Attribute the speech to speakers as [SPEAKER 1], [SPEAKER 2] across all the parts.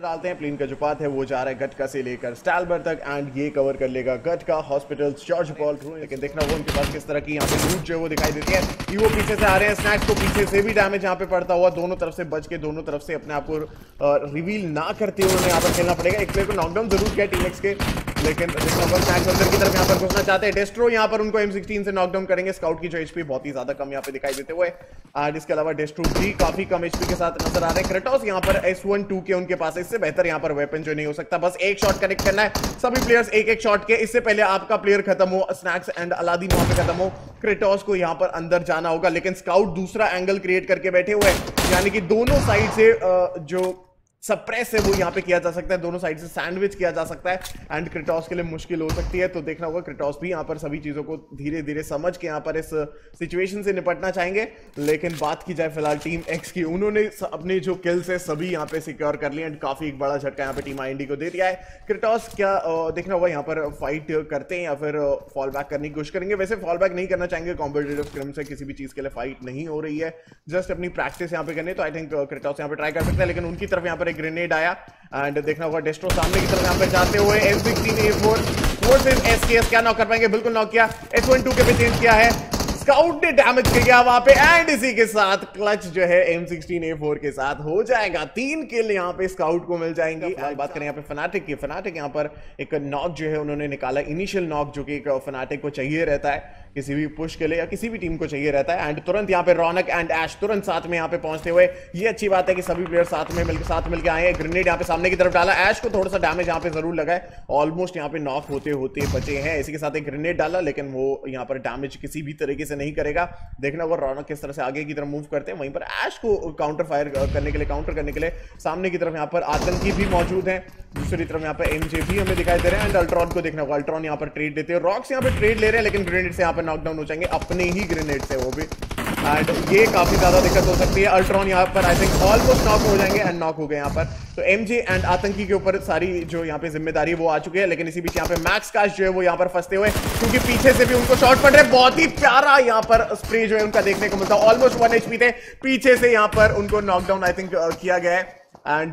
[SPEAKER 1] डालते हैं, प्लेन का जो पाथ है, वो जा रहा है गटका से लेकर स्टैलबर तक एंड ये कवर कर लेगा गटका। हॉस्पिटल जॉर्ज पॉल लेकिन देखना वो उनके पास किस तरह की यहाँ पे लूट जो है वो दिखाई देती है। वो पीछे से आ रहे हैं स्नैक्स को पीछे से भी डैमेज यहाँ पे पड़ता हुआ, दोनों तरफ़ से बच के, दोनों तरफ़ से अपने आप को रिवील ना करते हुए उन्हें यहाँ पर खेलना पड़ेगा। एक प्लेयर को नॉकडाउन ज़रूर किया टीम के। लेकिन अंदर की तरफ़ यहाँ पर घुसना चाहते हैं डेस्ट्रो यहाँ पर उनको M16 से नॉकडाउन करेंगे। स्काउट की जो एचपी बहुत ही ज़्यादा कम यहाँ पे दिखाई देते हुए। एंड इसके अलावा डेस्ट्रो भी काफ़ी कम एचपी के साथ नज़र आ रहे हैं। क्रेटोस यहाँ पर एस वन टू के उनके पास इससे बेहतर यहाँ पर वेपन जो नहीं हो सकता। बस एक शॉट कनेक्ट करना है। सभी प्लेयर्स एक एक शॉट के। इससे पहले आपका प्लेयर खत्म हो स्नैक्स एंड अलादीन वहाँ पे खत्म हो। क्रेटोस को यहाँ पर अंदर जाना होगा। लेकिन स्काउट दूसरा एंगल क्रिएट करके बैठे हुए यानी कि दोनों साइड से जो सप्रेस है वो यहाँ पे किया जा सकता है, दोनों साइड से सैंडविच किया जा सकता है। एंड क्रिटॉस के लिए मुश्किल हो सकती है तो देखना होगा क्रिटॉस भी यहाँ पर सभी चीज़ों को धीरे धीरे समझ के यहाँ पर इस सिचुएशन से निपटना चाहेंगे। लेकिन बात की जाए फ़िलहाल टीम एक्स की, उन्होंने अपने जो किल्स है, सभी यहाँ पे सिक्योर कर लिए एंड काफ़ी एक बड़ा झटका यहाँ पे टीम आई को दे दिया है। क्रिटॉस क्या देखना होगा यहाँ पर फाइट करते हैं या फिर फॉल बैक करने की कोशिश करेंगे। वैसे फॉल बैक नहीं करना चाहेंगे कॉम्पिटेटिव स्क्रिम से किसी भी चीज़ के लिए फाइट नहीं हो रही है। जस्ट अपनी प्रैक्टिस यहाँ पे करनी तो आई थिंक क्रिटॉस यहाँ पे ट्राई कर सकते हैं, लेकिन उनकी तरफ़ यहाँ पर एक ग्रेनेड आया एंड देखना होगा डेस्ट्रो सामने की तरफ़ यहाँ पे जाते हुए S sixteen A four four से एस के एस क्या नॉक कर पाएँगे? बिल्कुल नॉक किया। एस वन टू के भी चेंज किया है। स्काउट ने डैमेज किया वहाँ पे एंड इसी के साथ क्लच जो है M16A4 के साथ हो जाएगा। तीन किल यहाँ पे स्काउट को मिल जाएँगी। बात करें यहाँ पे फनाटिक की। फनाटिक यहाँ पर एक नॉक जो है उन्होंने निकाला। इनिशियल नॉक जो कि फनाटिक को चाहिए रहता है। किसी भी पुश के लिए या किसी भी टीम को चाहिए रहता है। एंड तुरंत यहाँ पे रौनक एंड एश तुरंत साथ में यहाँ पे पहुँचते हुए, ये अच्छी बात है कि सभी प्लेयर साथ में मिलकर साथ मिलकर आए ग्रेनेड यहाँ पे सामने की तरफ़ डाला। एश को थोड़ा सा डैमेज यहाँ पे ज़रूर लगा है। ऑलमोस्ट यहाँ पे नॉक होते होते बचे हैं। इसी के साथ एक ग्रेनेड डाला, लेकिन वो यहाँ पर डैमेज किसी भी तरीके से नहीं करेगा। देखना होगा रौनक किस तरह से आगे की तरफ़ मूव करते हैं। वहीं पर एश को काउंटर फायर करने के लिए काउंटर करने के लिए सामने की तरफ़ यहाँ पर आतंकी भी मौजूद है। दूसरी तरफ़ यहाँ पर एमजे भी हमें दिखाई दे रहे हैं। एंड अल्ट्रॉन को देखना होगा। अल्ट्रॉन यहाँ पर ट्रेड देते हैं। रॉक्स यहाँ पर ट्रेड ले रहे हैं, लेकिन ग्रेनेड से यहाँ पर नॉकडाउन हो जाएँगे, अपने ही ग्रेनेड से वो भी। एंड ये काफ़ी ज़्यादा दिक्कत हो सकती है। अल्ट्रॉन यहाँ पर आई थिंक ऑलमोस्ट नॉक हो जाएँगे एंड नॉक हो गए यहाँ पर। तो एमजे एंड आतंकी के ऊपर सारी जो यहाँ पे ज़िम्मेदारी वो आ चुकी है। लेकिन इसी बीच यहाँ पे मैक्स काश जो है, वो यहाँ पर फंसते हुए, क्योंकि पीछे से भी उनको शॉट पड़ रहे बहुत ही प्यारा यहाँ पर स्प्रे जो है उनका देखने को मिलता है। ऑलमोस्ट वन एचपी थे। पीछे से यहाँ पर उनको नॉकडाउन आई थिंक किया गया है। एंड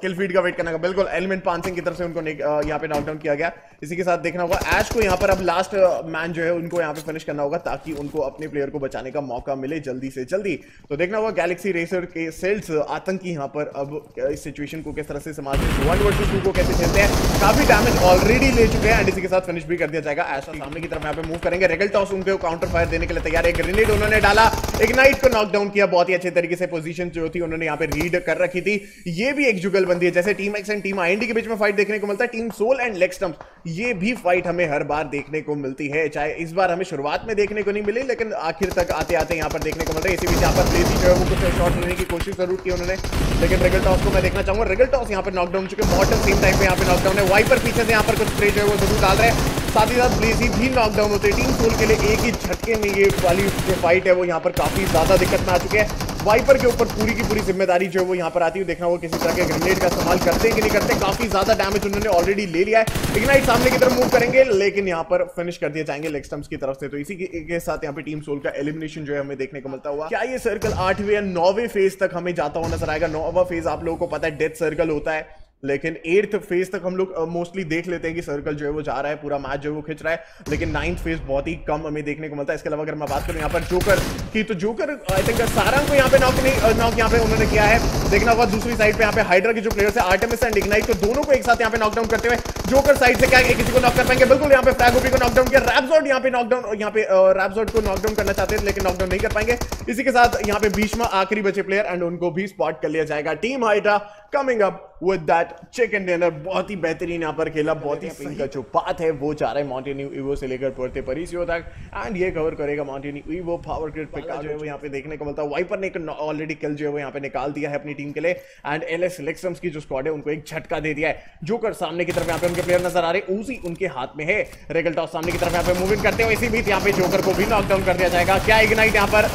[SPEAKER 1] किल फ़ीड का वेट करना का। बिल्कुल एलिमेंट पांसिंग की तरफ़ से उनको uh, यहाँ पे नॉकडाउन किया गया। इसी के साथ देखना होगा एश को यहाँ पर अब लास्ट मैन uh, जो है उनको यहाँ पे फिनिश करना होगा ताकि उनको अपने प्लेयर को बचाने का मौका मिले जल्दी से जल्दी। तो देखना होगा गैलेक्सी रेसर के सेल्स आतंकी यहाँ पर अब इस सिचुएशन को किस तरह से संभालते वन वर्सेस टू को कैसे खेलते हैं काफ़ी डैमेज ऑलरेडी ले चुके हैं। एंड इसी के साथ फिनिश भी कर दिया जाएगा। एश सामने की तरफ़ यहाँ पे मूव करेंगे। रेगल टॉस उनको काउंटर फायर देने के लिए तैयार है। ग्रेनेड उन्होंने डाला। इग्नाइट को नॉकडाउन किया। बहुत ही अच्छे तरीके से पोजीशन जो थी उन्होंने यहाँ पे रीड कर रखी थी। ये भी एक जुगल बनती है, जैसे team X and team IND के बीच में फाइट देखने को मिलता है team Soul and leg stump ये भी फाइट हमें हर बार देखने को मिलती है, चाहे इस बार हमें शुरुआत में देखने को नहीं मिली, लेकिन आखिर तक आते आते यहाँ पर देखने को मिलता है। इसी बीच यहाँ पर ब्लेजी जो है वो कुछ शॉट लेने की कोशिश ज़रूर की उन्होंने, लेकिन रेगल टॉस को मैं देखना चाहूँगा। रेगल टॉस यहाँ पर नॉकडाउन चुके मॉडल सेम टाइम पे यहाँ पे नॉकडाउन है। वाइपर पीछे से यहाँ पर कुछ स्प्रे जो है वो ज़रूर डाल रहे हैं। साथ ही साथ ब्लेजी भी नॉकडाउन होते हैं। टीम सोल के लिए एक ही झटके में ये वाली जो फाइट है वो यहाँ पर काफ़ी ज़्यादा दिक्कत में आ चुके हैं। वाइपर के ऊपर पूरी की पूरी ज़िम्मेदारी जो है वो यहाँ पर आती है देखना वो किसी तरह के ग्रेनेड का इस्तेमाल करते हैं कि नहीं करते, काफ़ी ज़्यादा डैमेज उन्होंने ऑलरेडी ले लिया है। इग्नाइट सामने की तरफ़ मूव करेंगे, लेकिन यहाँ पर फिनिश कर दिए जाएँगे लेग स्टम्स की तरफ़ से। तो इसी के साथ यहाँ पे टीम सोल का एलिमिनेशन जो है हमें देखने को मिलता हुआ। क्या ये सर्कल आठवें या नौवे फ़ेज़ तक हमें जाता हुआ नज़र आएगा? नौवा फ़ेज़ आप लोगों को पता है डेथ सर्कल होता है। लेकिन एट्थ फ़ेज़ तक हम लोग मोस्टली uh, देख लेते हैं कि सर्कल जो है वो जा रहा है पूरा मैच जो है वो खिंच रहा है। लेकिन नाइन्थ फ़ेज़ बहुत ही कम हमें देखने को मिलता है। इसके अलावा अगर मैं बात करूँ यहाँ पर जोकर की तो जोकर आई थिंक सारा को यहाँ पे नॉक नहीं नॉक यहाँ पे उन्होंने किया है। देखना होगा दूसरी साइड पे यहाँ पे हाइड्रा के जो प्लेयर्स है आर्टेमिस एंड इग्नाइट तो दोनों को एक साथ यहाँ पे नॉकडाउन करते हुए जोकर साइड से क्या किसी को नॉक कर पाएँगे? बिल्कुल यहाँ पे फ्रैगोपी को नॉकडाउन किया। रैपजोड यहाँ पे नॉकडाउन यहाँ पे रैपजोड को नॉकडाउन करना चाहते हैं लेकिन नॉकडाउन नहीं कर पाएँगे। इसी के साथ यहाँ पे बीच में आखिरी बचे प्लेयर एंड उनको भी स्पॉट कर लिया जाएगा। Team Hydra coming up with that chicken dinner बहुत ही बेहतरीन यहाँ पर खेला बहुत ही सही। का जो बात है। वो चाह रहा है माउंटेन इवो से लेकर पड़ते परिसियो तक। एंड ये कवर करेगा माउंटेन इवो पावर ग्रिड पिका जो है वो यहाँ पे देखने को मिलता है। वाइपर ने एक ऑलरेडी किल जो है वो यहाँ पे निकाल दिया है अपनी टीम के लिए। एंड एल एस की जो स्क्वाड है उनको एक झटका दे दिया है। जोकर सामने की तरफ़ यहाँ पे उनके प्लेयर नज़र आ रहे उसी उनके हाथ में है। रेगल टॉस सामने की तरफ़ यहाँ पे मूव इन करते हुए इसी बीच यहाँ पे जोकर को भी नॉकडाउन कर दिया जाएगा। क्या इग्नाइट यहाँ पर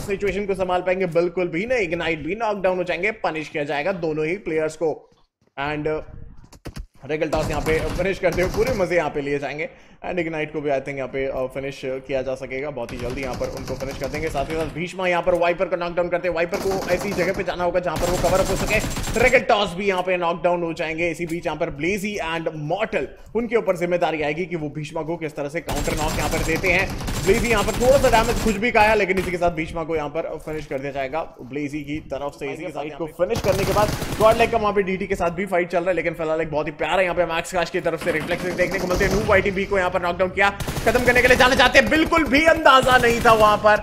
[SPEAKER 1] सिचुएशन को संभाल पाएँगे? बिल्कुल भी नहीं। इग्नाइट भी नॉकडाउन हो जाएँगे। पनिश किया जाएगा दोनों ही प्लेयर्स को। एंड रेगल टॉस यहाँ पे फिनिश करते हुए पूरे मज़े यहाँ पे लिए जाएँगे। एंड इग्नाइट को भी आई थिंक यहाँ पे फिनिश किया जा सकेगा। बहुत ही जल्दी यहाँ पर उनको फिनिश कर देंगे। साथ ही साथ भीष्मा यहाँ पर वाइपर को नॉकडाउन करते हैं। वाइपर को ऐसी जगह पे जाना होगा जहाँ पर वो कवर अप हो सके। ड्रैगन टॉस भी यहाँ पे नॉकडाउन हो जाएँगे। इसी बीच यहाँ पर ब्लेजी एंड मॉटल उनके ऊपर ज़िम्मेदारी आएगी कि वो भीष्मा को किस तरह से काउंटर नॉक यहाँ पर देते हैं। ब्लेजी यहाँ पर थोड़ा सा डैमेज कुछ भी खाया लेकिन इसी के साथ भीष्मा को यहाँ पर फिनिश कर दिया जाएगा। ब्लेजी की तरफ़ से इसी को फिनिश करने के बाद गॉड लाइक का वहाँ पे डीटी के साथ भी फाइट चल रहा है लेकिन फ़िलहाल एक बहुत ही प्यारा यहाँ पे मैक्स काश की तरफ़ से। रिफ्लेक्स देखने को मिलते हैं। नू वाइटी बी को यहाँ पर नॉकडाउन किया। खत्म करने के लिए जाना चाहते हैं। बिल्कुल भी अंदाज़ा नहीं था वहाँ पर।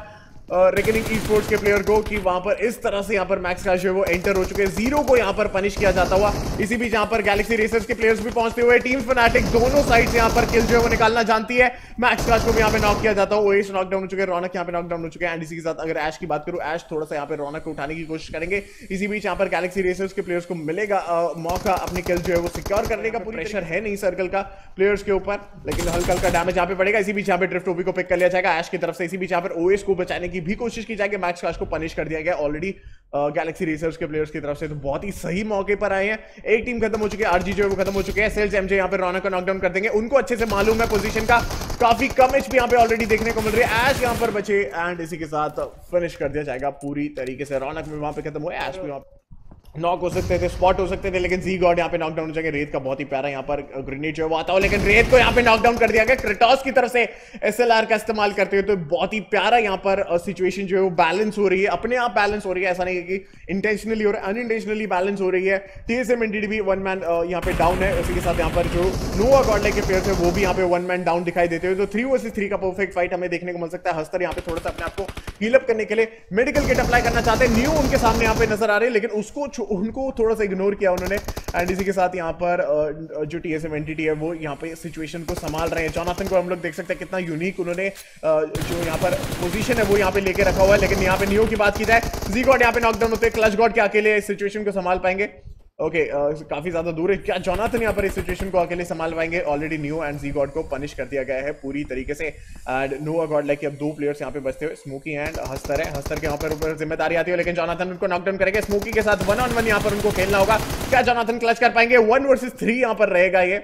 [SPEAKER 1] रेकनिंग ई स्पोर्ट्स के प्लेयर को कि वहाँ पर इस तरह से यहाँ पर मैक्स का जो वो एंटर हो चुके हैं। ज़ीरो को यहाँ पर पनिश किया जाता हुआ। इसी बीच यहाँ पर गैलेक्सी रेसर्स के प्लेयर्स भी पहुँचते हुए टीम फनाटिक दोनों साइड से यहाँ पर किल जो है वो निकालना जानती है। मैक्स क्लास को भी यहाँ पे नॉक किया जाता है। ओएस नॉकडाउन हो चुके हैं। रौनक यहाँ पे नॉकडाउन हो चुके हैं। एंड इसी के साथ अगर ऐश की बात करूँ ऐश थोड़ा सा यहाँ पे रौनक को उठाने की कोशिश करेंगे। इसी बीच यहाँ पर गैलेक्सी रेसर्स के प्लेयर्स को मिलेगा मौका अपनी किल जो है वो सिक्योर करने का। पूरी प्रेशर है नहीं सर्कल का प्लेयर्स के ऊपर लेकिन हल्का हल्का डैमेज यहाँ पे पड़ेगा। इसी बीच यहाँ पे ड्रिफ्ट ओबी को पिक कर लिया जाएगा। ऐश की तरफ़ से इसी बीच यहाँ पर ओएस को बचाने की भी कोशिश की जाएगी मैक्स क्लास को पनिश कर दिया गया। ऑलरेडी गैलेक्सी रिसर्च के प्लेयर्स की तरफ़ से तो बहुत ही सही मौके पर आए हैं। एक टीम खत्म हो चुकी है आरजी जो है वो खत्म हो चुके हैं। सेल्स एमजे यहाँ पे रौनक को नॉकडाउन कर देंगे। उनको अच्छे से मालूम है पोजीशन का। काफ़ी कम एच यहाँ पे ऑलरेडी देखने को मिल रही है। एश यहाँ पर बचे एंड इसी के साथ फिनिश कर दिया जाएगा पूरी तरीके से। रौनक में वहाँ पे खत्म हुआ एश भी वहाँ नॉक हो सकते थे स्पॉट हो सकते थे, लेकिन जी गॉड यहाँ पे नॉकडाउन हो जाएँगे। रेत का बहुत ही प्यारा यहाँ पर ग्रेनेड जो है वो आता हो। लेकिन रेत को यहाँ पे नॉकडाउन कर दिया गया। क्रिटॉस की तरफ़ से एसएलआर का इस्तेमाल करते हुए तो बहुत ही प्यारा यहाँ पर सिचुएशन जो है वो बैलेंस हो रही है। अपने आप बैलेंस हो रही है, ऐसा नहीं है कि इंटेंशनली और अनइंटेंशनली बैलेंस हो रही है। टीएसएम एनडीडी वन मैन यहाँ पे डाउन है। उसी के साथ यहाँ पर जो नोआ गॉडलाइक के प्लेयर है, वो भी यहाँ पे वन मैन डाउन दिखाई देते हुए। तो थ्री वर्सेस थ्री का परफेक्ट फाइट हमें देखने को मिल सकता है। हस्तर यहाँ पे थोड़ा सा अपने आपको हीलअप करने के लिए मेडिकल किट अप्लाई करना चाहते हैं। न्यू उनके सामने यहाँ पे नज़र आ रहे हैं, लेकिन उसको उनको थोड़ा सा इग्नोर किया उन्होंने। एंड इसी के साथ यहाँ पर जो टी एस एम है, वो यहाँ पे सिचुएशन को संभाल रहे हैं। जॉनाथन को हम लोग देख सकते हैं कितना यूनिक उन्होंने जो यहाँ पर पोजीशन है, वो यहाँ पे लेके रखा हुआ है। लेकिन यहाँ पे नियो की बात की जाए जी गॉड यहाँ पे नॉकडाउन होते हैं। क्लच गॉड के अकेले सिचुएशन को संभाल पाएँगे। ओके okay, uh, काफ़ी ज़्यादा दूर है। क्या जोनाथन यहाँ पर इस सिचुएशन को अकेले संभाल पाएँगे? Already new and G god को पनिश कर दिया गया है पूरी तरीके से। एंड नो गॉड लाइक अब दो प्लेयर्स यहाँ पे बचते हुए स्मोकी एंड हस्तर है। हस्तर के यहाँ पर ऊपर ज़िम्मेदारी आती है लेकिन जोनाथन उनको नॉकडाउन करेंगे। स्मोकी के साथ वन ऑन वन यहाँ पर उनको खेलना होगा। क्या जोनाथन क्लच कर पाएँगे? वन वर्सेज थ्री यहाँ पर रहेगा ये।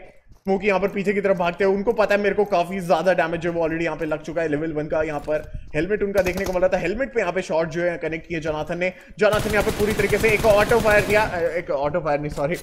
[SPEAKER 1] स्मोकी यहाँ पर पीछे की तरफ़ भागते हैं उनको पता है मेरे को काफ़ी ज़्यादा डैमेज जो वो ऑलरेडी यहाँ पे लग चुका है लेवल वन का यहाँ पर हेलमेट उनका देखने को मिल था। हेलमेट पे यहाँ पे शॉट जो है कनेक्ट किए जोनाथन ने। जोनाथन यहाँ पे पूरी तरीके से एक ऑटो फायर दिया एक ऑटो फायर नहीं सॉरी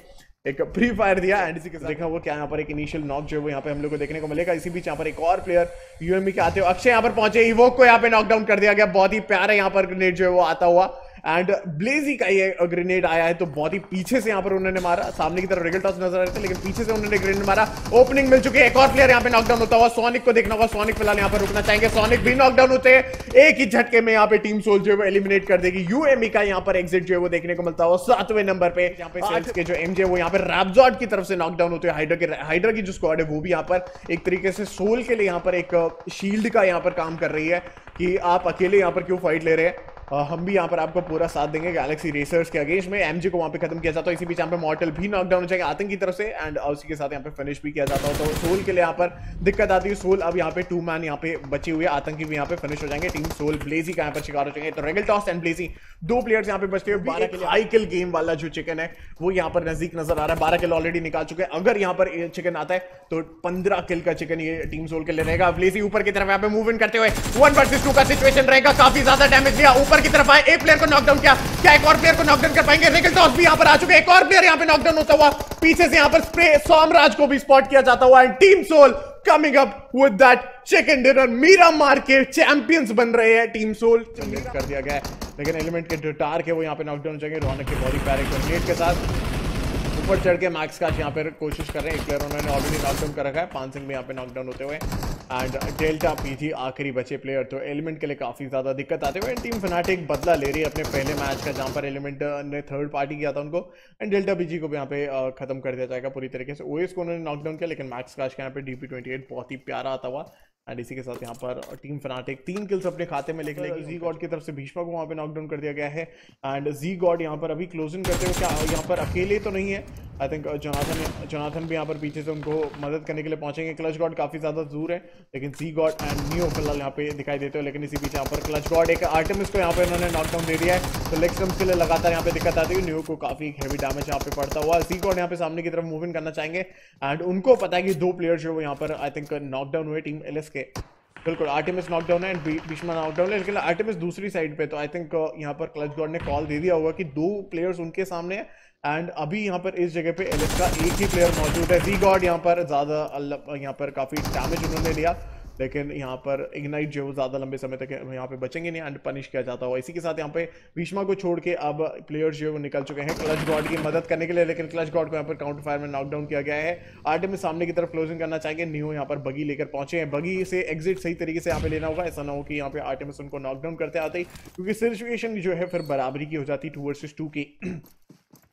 [SPEAKER 1] एक फ्री फायर दिया एंड इसी के साथ देखा वो क्या यहाँ पर एक इनिशियल नॉक जो है वो यहाँ पे हम लोग को देखने को मिलेगा। इसी बीच यहाँ पर एक और प्लेयर यूएमबी के आते हो अक्षय यहाँ पर पहुँचे इवोक को यहाँ पे नॉकडाउन कर दिया गया। बहुत ही प्यारा यहाँ पर ग्रेनेड जो है वो आता हुआ। एंड ब्लेजी का ये ग्रेनेड आया है तो बहुत ही पीछे से यहाँ पर उन्होंने मारा। सामने की तरफ़ रेगल टॉस नज़र आ रहे थे लेकिन पीछे से उन्होंने ग्रेनेड मारा। ओपनिंग मिल चुकी है एक और प्लेयर यहाँ पे नॉकडाउन होता हुआ सोनिक को देखना होगा। सोनिक फ़िलहाल यहाँ पर रुकना चाहेंगे। सोनिक भी नॉकडाउन होते हैं। एक ही झटके में यहाँ पे टीम सोल जो है एलिमिनेट कर देगी। यूएमई का यहाँ पर एग्जिट जो है वो देखने को मिलता है सातवें नंबर पे। यहाँ पे सेल्स के जो एमजे वो यहाँ पे रैपजॉट की तरफ़ से नॉकडाउन होते हैं। हाइड्रा के हाइड्रा की जो स्क्वाड है वो भी यहाँ पर एक तरीके से सोल के लिए यहाँ पर एक शील्ड का यहाँ पर काम कर रही है कि आप अकेले यहाँ पर क्यों फाइट ले रहे हैं? हम भी यहाँ पर आपको पूरा साथ देंगे गैलेक्सी रेसर्स के अगेंस्ट में। एमजी को वहाँ पे खत्म किया जाता है। इसी बीच यहाँ पे मॉडल भी नॉकडाउन हो जाएगा आतंक की तरफ़ से। एंड उसी के साथ यहाँ पे फिनिश भी किया जाता है। तो सोल के लिए यहाँ पर दिक्कत आती है। सोल अब यहाँ पे टू मैन यहाँ पे बचे हुए आतंकी भी यहाँ पे फिनिश हो जाएँगे। टीम सोल ब्लेजी का यहाँ पर शिकार हो जाएँगे। तो रेगल टॉस एंड ब्लेजी दो प्लेयर्स यहाँ पे बचते हुए। बारह किलो हाई किल गेम वाला जो चिकन है वो यहाँ पर नज़दीक नज़र आ रहा है। बारह किल ऑलरेडी निकाल चुके हैं। अगर यहाँ पर चिकन आता है तो पंद्रह किल का चिकन ये टीम सोल के लिए रहेगा। ब्लेजी ऊपर की तरफ़ यहाँ पे मूव इन करते हुए। वन वर्सेस टू का सिचुएशन रहेगा। काफ़ी ज़्यादा डैमेज दिया ऊपर की तरफ़ आए, एक प्लेयर को नॉकडाउन किया, क्या एक और प्लेयर को नॉकडाउन कर पाएँगे? रिकल टॉस भी यहाँ पर आ चुके एक और प्लेयर यहाँ पे नॉकडाउन होता हुआ, पीछे से यहाँ पर स्प्रे सोमराज को भी स्पॉट किया जाता हुआ and team Soul coming up with that chicken dinner Meera मार के चैंपियंस बन रहे हैं टीम सोल कर दिया गया है। लेकिन एलिमेंट के टार के वो यहाँ पे नॉकडाउन हो जाएँगे। रौनक के बॉडी पैर के साथ। ऊपर चढ़ के मैक्स का यहाँ पर कोशिश कर रहे हैं। एक प्लेयर उन्होंने ऑलरेडी नॉकडाउन कर रखा है। पाँच सिंह में यहाँ पे नॉकडाउन होते हुए। एंड डेल्टा पीजी आखिरी बचे प्लेयर तो एलिमेंट के लिए काफ़ी ज़्यादा दिक्कत आते हुए टीम फिनाटिक बदला ले रही है अपने पहले मैच का, जहाँ पर एलिमेंट ने थर्ड पार्टी किया था उनको। एंड डेल्टा पीजी को भी यहाँ पे खत्म कर दिया जाएगा पूरी तरीके से। ओएस को उन्होंने नॉकडाउन किया, लेकिन मैक्स काश का यहाँ पे डी पी बहुत ही प्यारा आता हुआ। एंड इसी के साथ यहाँ पर टीम फनाटिक तीन किल्स अपने खाते में लेके लेकिन जी गॉड की तरफ़ से भीष्मा को वहाँ पे नॉकडाउन कर दिया गया है। एंड जी गॉड यहाँ पर अभी क्लोजिंग करते हुए क्या यहाँ पर अकेले तो नहीं है। आई थिंक जोनाथन जोनाथन भी यहाँ पर पीछे से उनको मदद करने के लिए पहुँचेंगे। क्लच गॉड काफ़ी ज़्यादा दूर है लेकिन सी गॉड एंड न्यू फ़िलहाल यहाँ पे दिखाई देते हो लेकिन इसी पीछे यहाँ पर क्लच गॉड एक आर्टमिस को यहाँ पे इन्होंने नॉकडाउन दे दिया है। तो लेग के लिए लगातार यहाँ पे दिक्कत आती है। न्यू को काफ़ी हैवी डैमेज यहाँ पे पड़ता हुआ। सी गॉड यहाँ पे सामने की तरफ़ मूव इन करना चाहेंगे। एंड उनको पता है कि दो प्लेयर जो वो यहाँ पर आई थिंक नॉकडाउन हुए टीम एल के बिल्कुल आर्टिमिस नॉकडाउन है एंड भीष्मा नॉकडाउन है, लेकिन आर्टिमिस दूसरी साइड पे तो आई थिंक यहाँ पर क्लच गॉड ने कॉल दे दिया होगा कि दो प्लेयर्स उनके सामने है एंड अभी यहाँ पर इस जगह पे एलिस का एक ही प्लेयर मौजूद है। जी गॉड यहाँ पर ज़्यादा यहाँ पर काफ़ी डैमेज उन्होंने लिया। लेकिन यहाँ पर इग्नाइट जो ज़्यादा लंबे समय तक यहाँ पे बचेंगे नहीं एंड पनिश किया जाता हुआ इसी के साथ यहाँ पे भीष्मा को छोड़ के अब प्लेयर्स जो है वो निकल चुके हैं क्लच गॉड की मदद करने के लिए, लेकिन क्लच गॉड को यहाँ पर काउंटर फायर में नॉकडाउन किया गया है। आर्टे में सामने की तरफ़ क्लोजिंग करना चाहेंगे न्यू यहाँ पर बगी लेकर पहुँचे हैं। बगी से एग्जिट सही तरीके से यहाँ पे लेना होगा। ऐसा ना हो कि यहाँ पे आर्टे में उनको नॉकडाउन करते आते ही, क्योंकि सिचुएशन जो है फिर बराबरी की हो जाती टू वर्सेस टू की।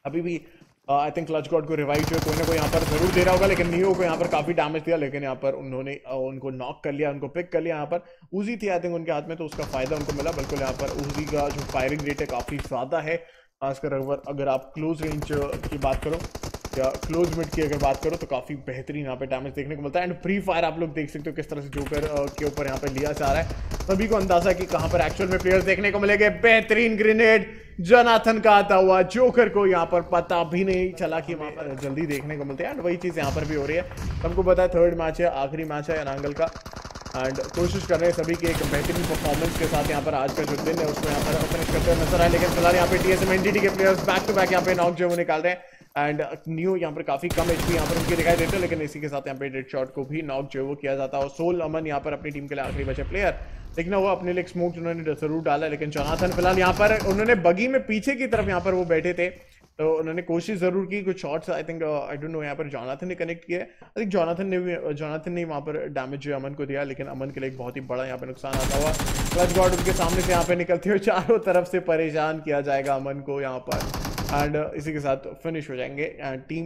[SPEAKER 1] अभी भी आई थिंक क्लच गॉड को रिवाइव जो कोई ना कोई यहाँ पर ज़रूर दे रहा होगा लेकिन नियो को यहाँ पर काफ़ी डैमेज दिया लेकिन यहाँ पर उन्होंने uh, उनको नॉक कर लिया उनको पिक कर लिया यहाँ पर। उजी थी आई थिंक उनके हाथ में तो उसका फ़ायदा उनको मिला बिल्कुल यहाँ पर उजी का जो फायरिंग रेट है काफ़ी ज़्यादा है। खासकर अगर अगर आप क्लोज रेंज की बात करो या क्लोज मिड की अगर बात करो तो काफ़ी बेहतरीन यहाँ पे डैमेज देखने को मिलता है। एंड फ्री फायर आप लोग देख सकते हो किस तरह से जोकर के ऊपर यहाँ पे लिया जा रहा है। सभी को अंदाज़ा कि कहाँ पर एक्चुअल में प्लेयर्स देखने को मिलेंगे। बेहतरीन ग्रेनेड जनाथन का आता हुआ जोकर को यहाँ पर पता भी नहीं चला कि वहाँ पर जल्दी देखने को मिलते हैं। एंड वही चीज़ यहाँ पर भी हो रही है। हमको पता है थर्ड मैच है, आखिरी मैच है अनांगल का। एंड कोशिश कर रहे हैं सभी के एक बेहतरीन परफॉर्मेंस के साथ यहाँ पर आज का जो दिन है, उसको यहाँ पर फिनिश करते हुए नज़र आए। लेकिन फ़िलहाल यहाँ पे टीएसएम एनडीटी के प्लेयर्स बैक टू बैक यहाँ पे नॉक जो निकाल रहे हैं। एंड न्यू यहाँ पर काफ़ी कम एचपी यहाँ पर उनके दिखाई देते हैं, लेकिन इसी के साथ यहाँ पे डेड शॉट को भी नॉक जो वो किया जाता है। सोल अमन यहाँ पर अपनी टीम के लिए आखिरी बचे प्लेयर लेकिन वो अपने लिए स्मोक उन्होंने ज़रूर डाला लेकिन जोनाथन फ़िलहाल यहाँ पर, उन्होंने बगी में पीछे की तरफ़ यहाँ पर वो बैठे थे। तो उन्होंने कोशिश ज़रूर की, कुछ shots I think I don't know यहाँ पर जोनाथन ने कनेक्ट किया आई थिंक जोनाथन ने जोनाथन ने वहाँ पर डैमेज जो अमन को दिया, लेकिन अमन के लिए एक बहुत ही बड़ा यहाँ पे नुकसान आता हुआ। क्लच गॉड उनके सामने से यहाँ पे निकलते हुए चारों तरफ़ से परेशान किया जाएगा अमन को यहाँ पर। एंड इसी के साथ फिनिश हो जाएँगे। एंड टीम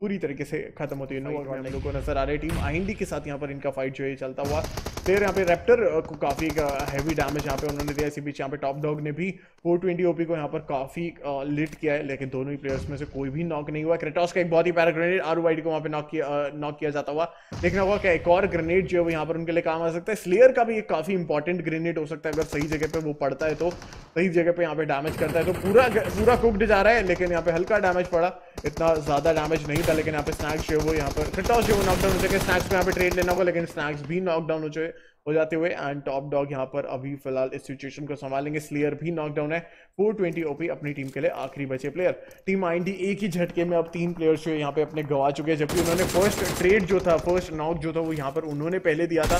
[SPEAKER 1] पूरी तरीके से खत्म होती है। नो हम लोग को नज़र आ रही है। टीम आइंडी के साथ यहाँ पर इनका फाइट जो है चलता हुआ। प्लेयर यहाँ पे रेप्टर को काफ़ी हैवी डैमेज यहाँ पे उन्होंने दिया। इसी बीच यहाँ पे टॉप डॉग ने भी 420 ओपी को यहाँ पर काफ़ी लिट किया है, लेकिन दोनों ही प्लेयर्स में से कोई भी नॉक नहीं हुआ। क्रेटॉस का एक बहुत ही पैरा ग्रेनेड आर को वहाँ पे नॉक किया नॉक किया जाता हुआ। देखना होगा क्या एक और ग्रेनेड जो है वो यहाँ पर उनके लिए काम आ सकता है। स्लेयर का भी एक काफ़ी इंपॉर्टेंट ग्रेनेड हो सकता है, अगर सही जगह पर वो पड़ता है तो सही जगह पर यहाँ पे डैमेज करता है। तो पूरा पूरा कुकड जा रहा है, लेकिन यहाँ पे हल्का डैमेज पड़ा। इतना ज़्यादा डैमेज नहीं था, लेकिन यहाँ पे स्नैक्स जो वो यहाँ पर क्रेटॉस जो नॉकडाउन हो चुके स्नैक्स में यहाँ पे ट्रेड लेना होगा लेकिन स्नैक्स भी नॉकडाउन हो चुके, हो जाते हुए एंड टॉप डॉग यहाँ पर अभी फ़िलहाल इस सिचुएशन को संभालेंगे। स्लेयर भी नॉकडाउन है 420 ओपी अपनी टीम के लिए आखिरी बचे प्लेयर टीम आईडी एक ही झटके में अब तीन प्लेयर्स जो यहाँ पे अपने गवा चुके हैं, जबकि उन्होंने फ़र्स्ट ट्रेड जो था फ़र्स्ट नॉक जो था, वो यहाँ पर उन्होंने पहले दिया था।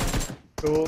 [SPEAKER 1] तो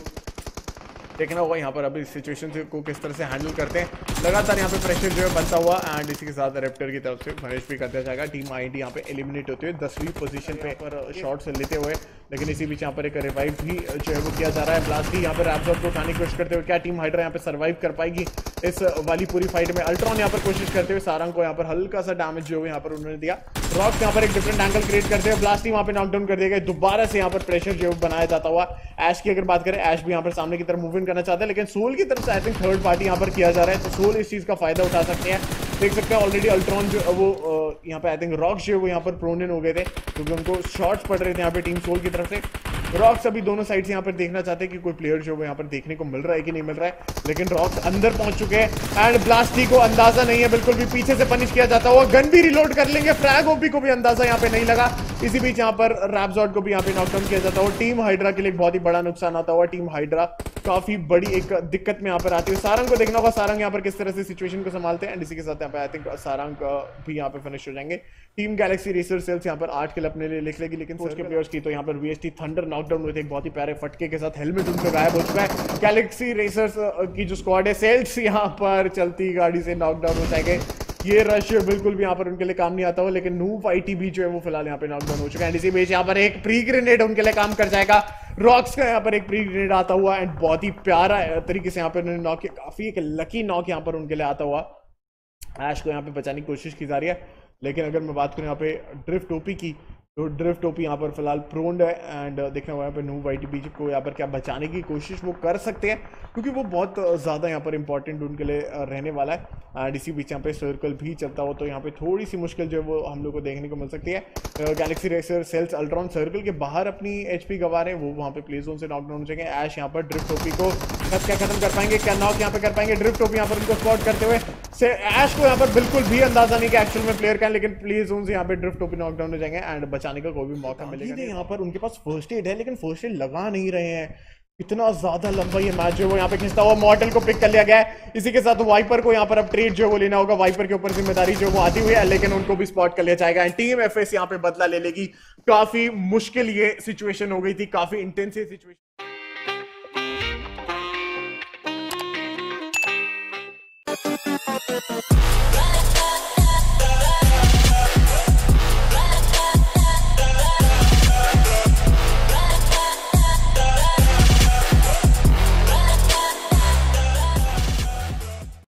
[SPEAKER 1] देखना होगा यहाँ पर अभी सिचुएशन को किस तरह से हैंडल करते हैं। लगातार यहाँ पे प्रेशर जो है बनता हुआ एंड इसी के साथ रेप्टर की तरफ़ से भरेश भी करता जाएगा। टीम आई डी यहाँ पे एलिमिनेट होती है दसवीं पोजिशन पे पर शॉट्स लेते हुए। लेकिन इसी बीच यहाँ पर एक रिवाइव भी जो है वो किया जा रहा है ब्लास्ट भी यहाँ पर रैपजॉब को उठाने की कोशिश करते हुए क्या टीम हाइड्रा यहाँ पे सर्वाइव कर पाएगी इस वाली पूरी फाइट में अल्ट्रॉन यहाँ पर कोशिश करते हुए सारंग को यहाँ पर हल्का सा डैमेज जो है यहाँ पर उन्होंने दिया रॉक यहाँ पर एक डिफरेंट एंगल क्रिएट करते हुए ब्लास्ट ही वहाँ पे नॉकडाउन कर दिया गया दोबारा से यहाँ पर प्रेशर जो बनाया जाता हुआ एश की अगर बात करें एश भी यहाँ पर सामने की तरफ़ मूवमेंट करना चाहते हैं लेकिन सोल की तरफ़ से आई थिंक थर्ड पार्टी यहाँ पर किया जा रहा है तो सोल इस चीज़ का फ़ायदा उठा सकते हैं देख सकते हैं ऑलरेडी अल्ट्रॉन जो, वो यहाँ पे आई थिंक रॉक्स जो वो यहाँ पर प्रोनिन हो गए थे, क्योंकि उनको शॉट्स पड़ रहे थे यहाँ पे टीम सोल की तरफ़ से। रॉक्स अभी दोनों साइड से यहाँ पर देखना चाहते हैं कि कोई प्लेयर जो है यहाँ पर देखने को मिल रहा है कि नहीं मिल रहा है, लेकिन रॉक्स अंदर पहुँच चुके हैं एंड ब्लास्टी को अंदाज़ा नहीं है, बिल्कुल भी पीछे से पनिश किया जाता हुआ। गन भी रिलोड कर लेंगे फ्रैग ओपी को भी अंदाज़ा यहाँ पे नहीं लगा। इसी बीच यहाँ पर रैपजॉट को भी यहाँ पे नॉकडाउन किया जाता है और टीम हाइड्रा के लिए बहुत ही बड़ा नुकसान आता हुआ टीम हाइड्रा काफ़ी बड़ी एक दिक्कत में यहाँ पर आती है। सारंग को देखना होगा। सारंग यहाँ पर किस तरह से सिचुएशन को संभालते हैं। एंड इसी के साथ यहाँ पे आई थिंक सारंग भी यहाँ पे फिनिश हो जाएँगे। टीम गैलेक्सी रेसर सेल्स यहाँ पर आठ किल अपने लिए लिख लेगी लेकिन सोच के प्लेयर्स की तो यहाँ पर वीएसटी थंडर नॉकडाउन हुए थे। एक बहुत ही प्यारे फटके के साथ हेलमेट उनको गायब हो चुका है। गैलेक्सी रेसर्स की जो स्क्वाड है सेल्स यहाँ पर चलती गाड़ी से नॉकडाउन हो जाएँगे। ये रश बिल्कुल भी यहाँ पर उनके लिए काम नहीं आता हो लेकिन नूफ आईटी भी जो है वो फ़िलहाल यहाँ पे नॉकडाउन हो चुका है। इसी बीच यहाँ पर एक प्री ग्रेनेड उनके लिए काम कर जाएगा। रॉक्स का यहाँ पर एक प्री ग्रेनेड आता हुआ एंड बहुत ही प्यारा तरीके से यहाँ पर उन्होंने नॉक किया काफ़ी एक लकी नॉक यहाँ पर उनके लिए आता हुआ। ऐश को यहाँ पे बचाने की कोशिश की जा रही है, लेकिन अगर मैं बात करूँ यहाँ पे ड्रिफ्ट ओपी की तो ड्रिफ्ट टोपी यहाँ पर फ़िलहाल प्रोन्ड है एंड देखना हुआ यहाँ पर नू वाइट बीच को यहाँ पर क्या बचाने की कोशिश वो कर सकते हैं, क्योंकि वो बहुत ज़्यादा यहाँ पर इंपॉर्टेंट उनके लिए रहने वाला है। एंड इसी बीच यहाँ पे सर्कल भी चलता हो तो यहाँ पे थोड़ी सी मुश्किल जो है वो हम लोग को देखने को मिल सकती है। Galaxy racer sales Ultron circle के बाहर अपनी एच पी गवा रहे हैं, वो वहाँ पे प्ले जोन से नॉकडाउन हो जाएँगे। ऐश यहाँ पर ड्रिफ्ट टोपी को क्या खत्म कर पाएँगे क्या नॉक यहाँ पे कर पाएँगे। ड्रिफ्ट टोपी यहाँ पर उनको स्पॉट करते हुए से ऐश को यहाँ पर बिल्कुल भी अंदाज़ा नहीं कि एक्चुअल में प्लेयर का लेकिन प्ले जोन से यहाँ पे ड्रिफ्ट टोपी नॉकडाउन हो जाएँगे एंड बचाने का कोई भी मौका मिलेगा यहाँ पर उनके पास फ़र्स्ट एड है लेकिन फ़र्स्ट एड लगा नहीं रहे हैं। इतना ज़्यादा लंबा ये मैच जो है वो यहाँ पे खींचता हुआ मॉडल को पिक कर लिया गया है। इसी के साथ वाइपर को यहाँ पर अब ट्रेड जो वो लेना होगा। वाइपर के ऊपर ज़िम्मेदारी जो वो आती हुई है लेकिन उनको भी स्पॉट कर लिया जाएगा। एंड टीम एफएस यहाँ पे बदला ले लेगी। काफ़ी मुश्किल ये सिचुएशन हो गई थी काफ़ी इंटेंसिव सिचुएशन